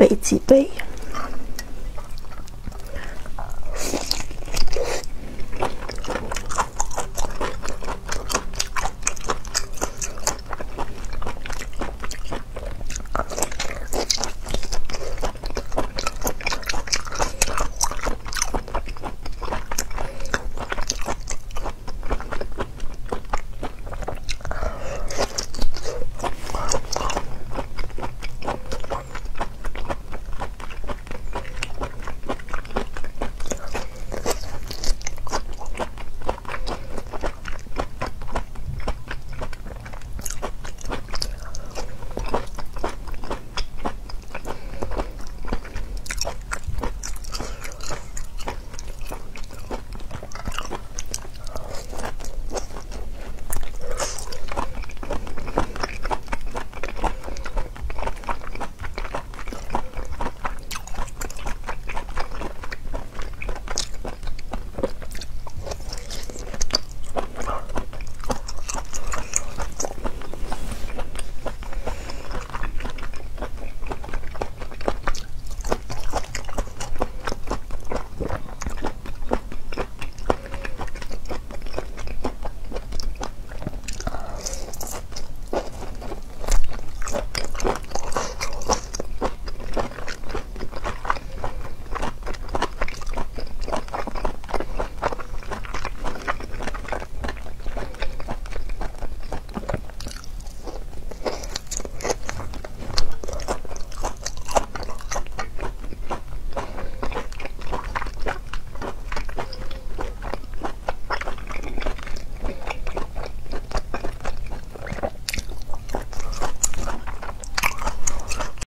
北极贝。